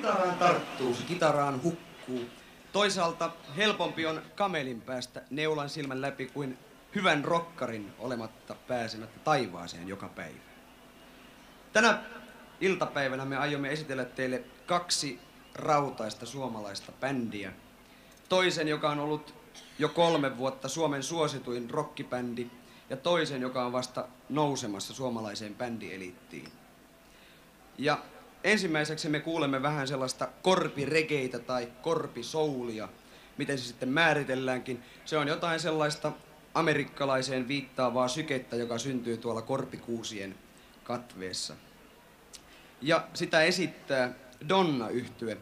kitaraan tarttuu, se kitaraan hukkuu. Toisaalta helpompi on kamelin päästä neulan silmän läpi kuin hyvän rokkarin olematta pääsemättä taivaaseen joka päivä. Tänä iltapäivänä me aiomme esitellä teille kaksi rautaista suomalaista bändiä. Toisen, joka on ollut jo kolme vuotta Suomen suosituin rockibändi, ja toisen, joka on vasta nousemassa suomalaiseen bändieliittiin. Ja ensimmäiseksi me kuulemme vähän sellaista korpiregeitä tai korpisoulia, miten se sitten määritelläänkin. Se on jotain sellaista amerikkalaiseen viittaavaa sykettä, joka syntyy tuolla korpikuusien katveessa. Ja sitä esittää donna yhtye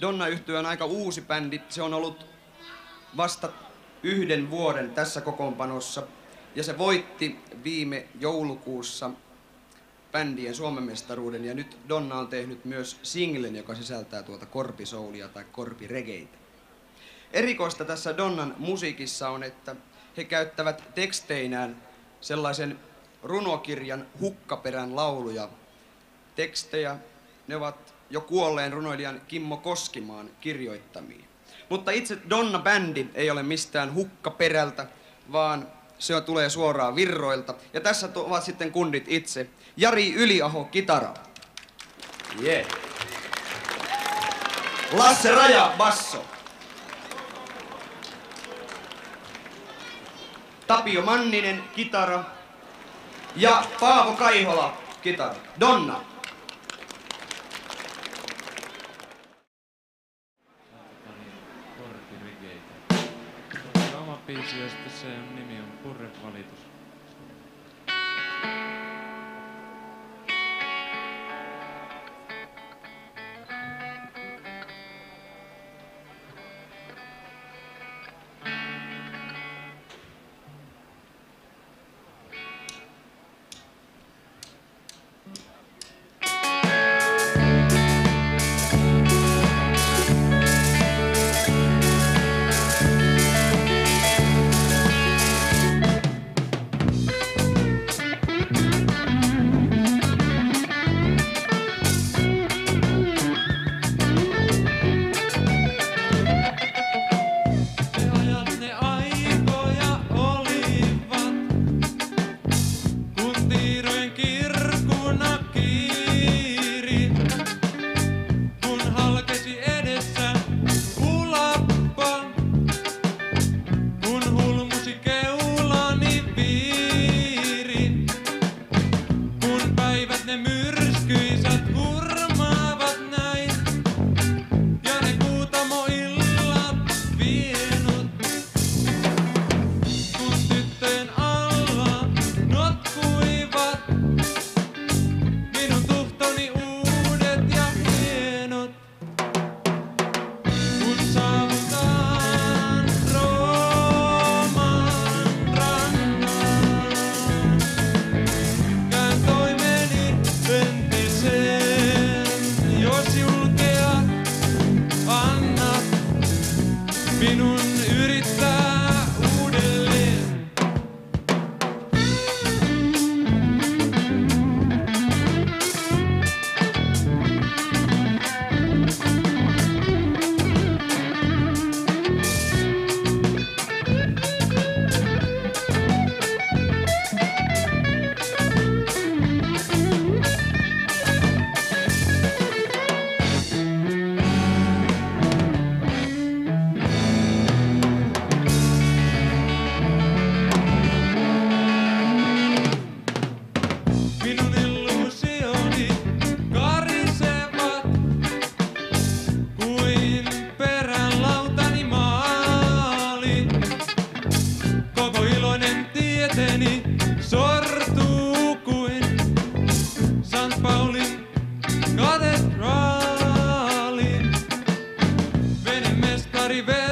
donna yhtye on aika uusi bändi. Se on ollut vasta yhden vuoden tässä kokoonpanossa. Ja se voitti viime joulukuussa bändien Suomen mestaruuden. Ja nyt Donna on tehnyt myös singlen, joka sisältää tuota korpisoulia tai korpiregeitä. Erikoista tässä Donnan musiikissa on, että he käyttävät teksteinään sellaisen runokirjan hukkaperän lauluja. Tekstejä, ne ovat jo kuolleen runoilijan Kimmo Koskimaan kirjoittamia. Mutta itse Donna-bändi ei ole mistään hukkaperältä, vaan se tulee suoraan virroilta. Ja tässä ovat sitten kundit itse. Jari Yliaho, kitara. Yeah. Lasse Raja, basso. Tapio Manninen, kitara. Ja Paavo Kaihola, kitara. Donna. Sitten se nimi on Purrevalitus. Minun yrittää uudelleen. Maribel.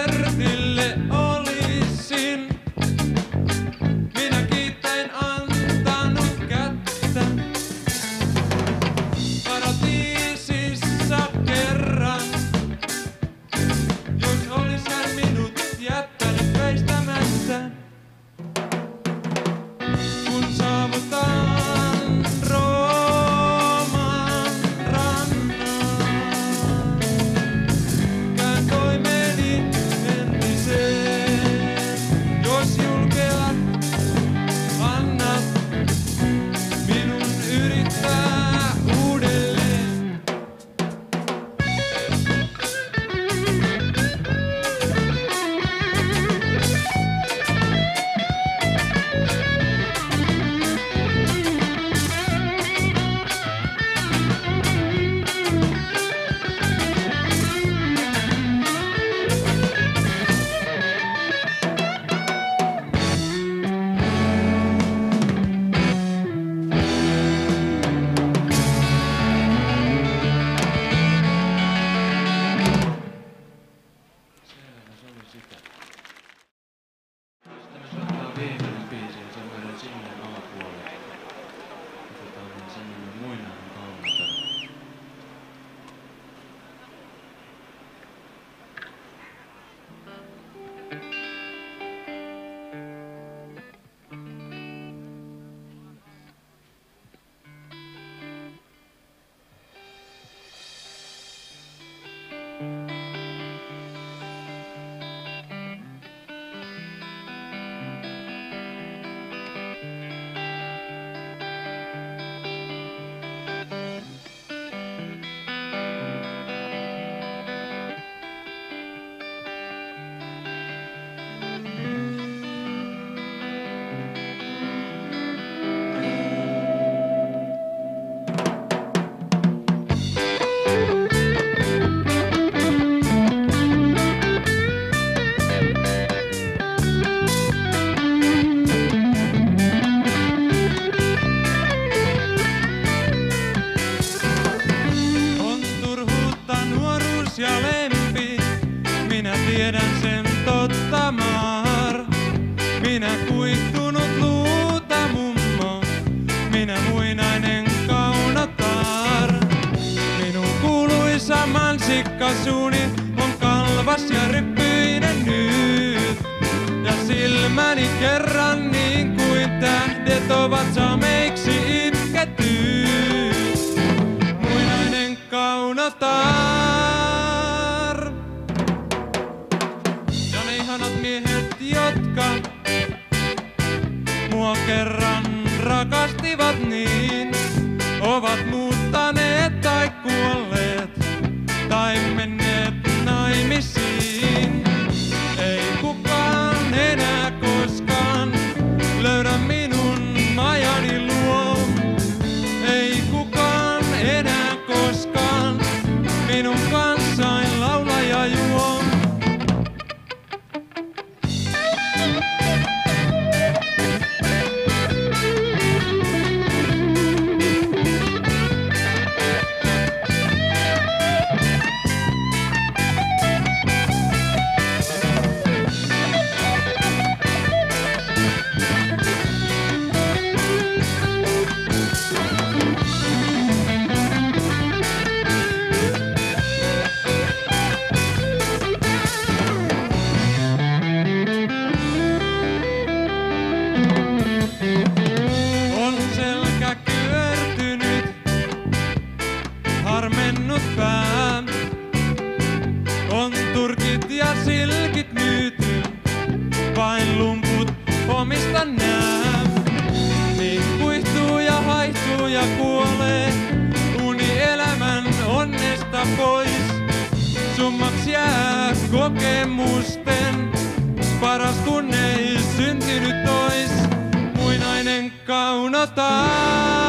kuihtunut minä muinainen. Minun mansikkasuuni on kalvas ja ryppyinen nyt. Ja silmäni kerran niin kuin tähdet ovat sameiksi itketyt. Rakastivat niin, ovat muuttaneet harmennut pää. On turkit ja silkit myyty, vain lumput omista nää. Niin kuihtuu ja haihtuu ja kuolee, uni elämän onnesta pois. Summaksi jää kokemusten, paras kun ei syntynyt tois muinainen kaunotar.